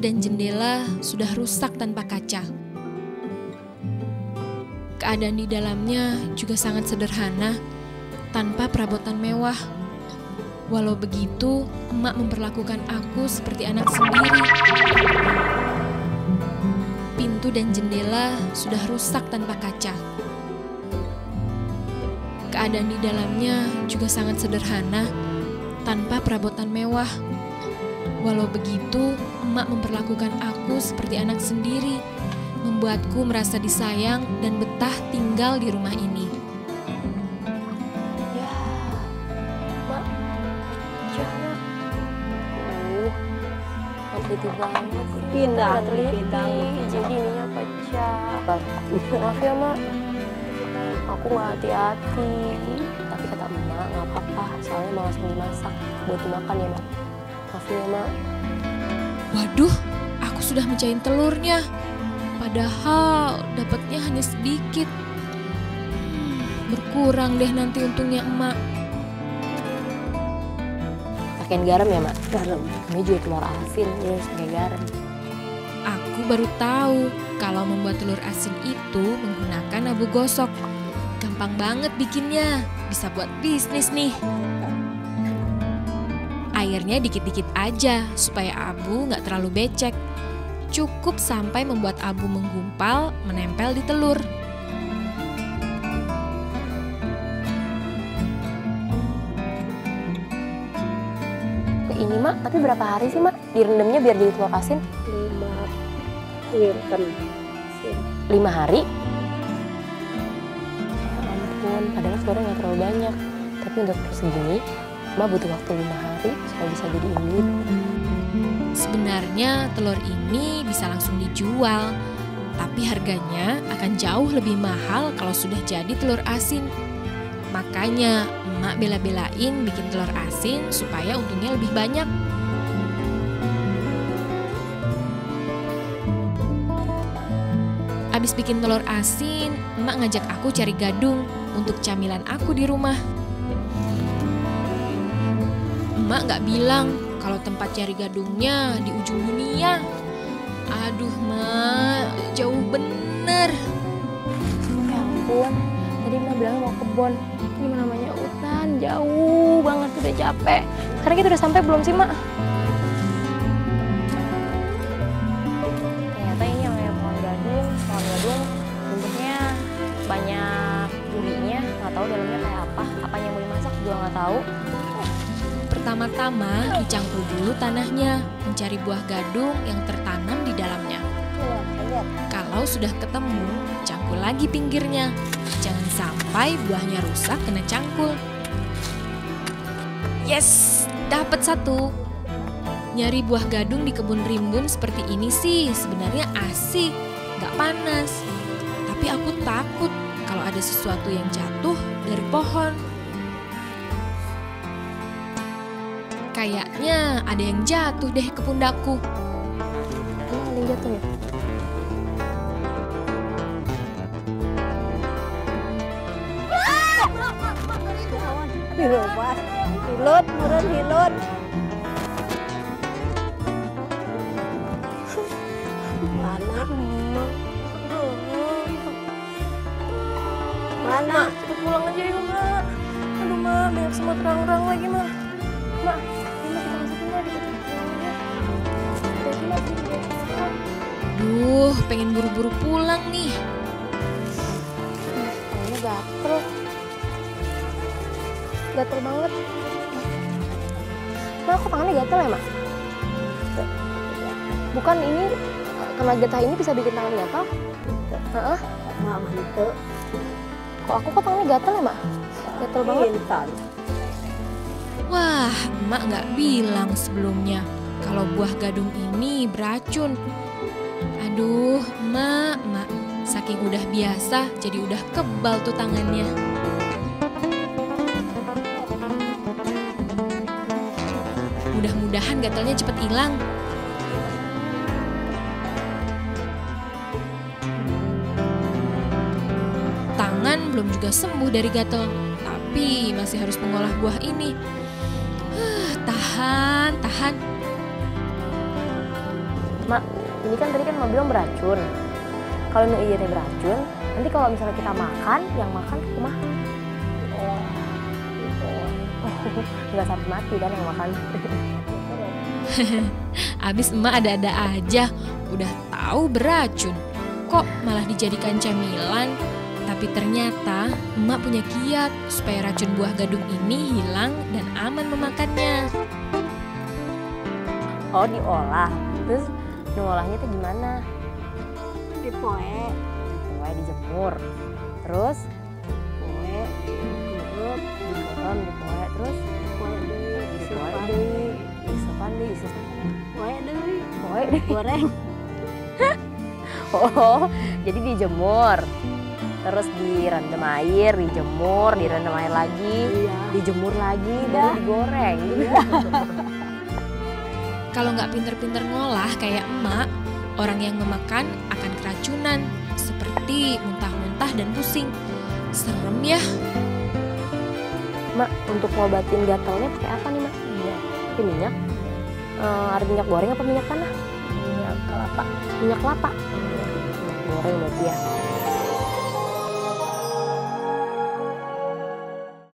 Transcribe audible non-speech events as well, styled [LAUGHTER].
dan jendela sudah rusak tanpa kaca. Keadaan di dalamnya juga sangat sederhana, tanpa perabotan mewah. Walau begitu, emak memperlakukan aku seperti anak sendiri. Pintu dan jendela sudah rusak tanpa kaca. Keadaan di dalamnya juga sangat sederhana, tanpa perabotan mewah. Walau begitu, emak memperlakukan aku seperti anak sendiri, membuatku merasa disayang dan betah tinggal di rumah ini. Ya, mak, jangan. Uh, teliti banget. Pindah, pindah. jadi ininya pecah. Maaf ya, mak. Aku nggak hati-hati. Tapi kata emak, nggak apa-apa. Soalnya mau langsung dimasak buat dimakan ya, mak. Maaf ya, mak. Waduh, aku sudah mencain telurnya. Padahal dapatnya hanya sedikit. Hmm, berkurang deh nanti untungnya emak. Pakein garam ya, mak. Garam. Ini juga telur asin, jadi harus pakai garam. Aku baru tahu kalau membuat telur asin itu menggunakan abu gosok. Gampang banget bikinnya, bisa buat bisnis nih. Airnya dikit-dikit aja supaya abu nggak terlalu becek. Cukup sampai membuat abu menggumpal menempel di telur. Ini, mak, tapi berapa hari sih, mak? Direndamnya biar jadi telur asin? Lima wirten. lima hari ya ampun padahal telurnya nggak terlalu banyak tapi untuk telur segini emak butuh waktu lima hari supaya bisa jadi duit Sebenarnya telur ini bisa langsung dijual, tapi harganya akan jauh lebih mahal kalau sudah jadi telur asin. Makanya emak bela-belain bikin telur asin supaya untungnya lebih banyak. Abis bikin telur asin, emak ngajak aku cari gadung untuk camilan aku di rumah. Emak nggak bilang kalau tempat cari gadungnya di ujung dunia. Aduh, mak, jauh bener. ya ampun tadi emak bilang mau kebon ini namanya hutan jauh banget udah capek. Sekarang kita udah sampai belum sih mak? Ternyata ini yang kayak pohon gadung pohon gadung bentuknya banyak durinya nggak tahu dalamnya kayak apa apanya yang mau dimasak juga nggak tahu Pertama-tama dicangkul dulu tanahnya, mencari buah gadung yang tertanam di dalamnya. Kalau sudah ketemu, cangkul lagi pinggirnya. Jangan sampai buahnya rusak kena cangkul. Yes, dapat satu. Nyari buah gadung di kebun rimbun seperti ini sih sebenarnya asik, nggak panas. Tapi aku takut kalau ada sesuatu yang jatuh dari pohon. Kayaknya ada yang jatuh deh ke pundakku. Emang ada yang jatuh ya. Hilut, murun hilut. Mana? Mana? cepet pulang aja yuk mak aduh mak banyak semut orang-orang lagi mak mak Duh, pengen buru-buru pulang nih. tangannya gatel gatel banget mak kok tangannya gatel ya mak bukan ini kena getah ini bisa bikin tangan gatal Heeh. Mama itu kok aku kok tangannya gatel ya mak gatel banget intan. Wah, emak nggak bilang sebelumnya kalau buah gadung ini beracun. Aduh, emak, emak. Saking udah biasa, jadi udah kebal tuh tangannya. Mudah-mudahan gatalnya cepet hilang. Tangan belum juga sembuh dari gatal, tapi masih harus mengolah buah ini. Tahan, tahan. mak ini kan tadi kan mau bilang beracun kalau nu iya beracun nanti kalau misalnya kita makan yang makan rumah oh nggak sampai mati kan yang makan [LAUGHS] Abis emak ada-ada aja, udah tahu beracun. Kok malah dijadikan cemilan? Tapi ternyata emak punya kiat supaya racun buah gadung ini hilang dan aman memakannya. oh diolah terus ngolahnya tuh gimana? Dipoe. Mulai dijemur. Terus? Poe diurut dikorem dipoe. Terus? Poe deui dipoe disupan deui disepan deui poe deui poe goreng [LAUGHS] oh jadi dijemur. Terus direndam air dijemur direndam air lagi. Iya. Dijemur lagi baru digoreng [LAUGHS] Kalau nggak pinter-pinter ngolah kayak emak, orang yang memakan akan keracunan, seperti muntah-muntah dan pusing. Serem ya. mak untuk ngobatin gatalnya pakai apa nih mak? Minyak pakai minyak. Eh, ada minyak goreng apa minyak tanah? Minyak kelapa. Minyak kelapa. Minyak goreng berarti ya